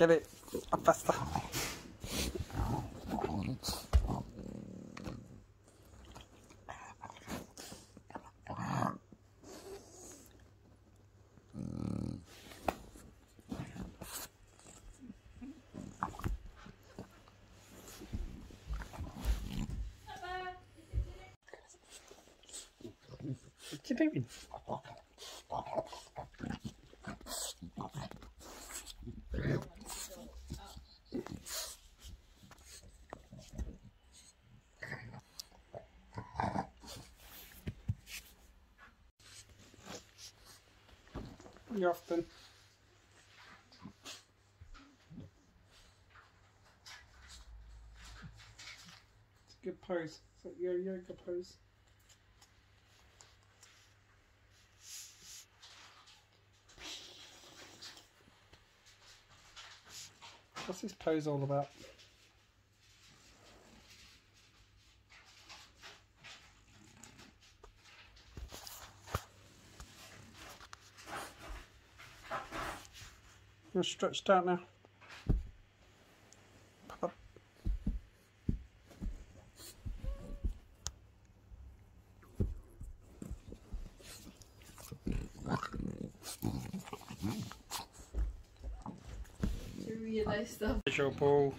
Peraí, afasta. Keep moving. You often. It's a good pose. It's like your yoga pose. What's this pose all about? You're stretched out now. Pop up. To realise stuff. Visual ball.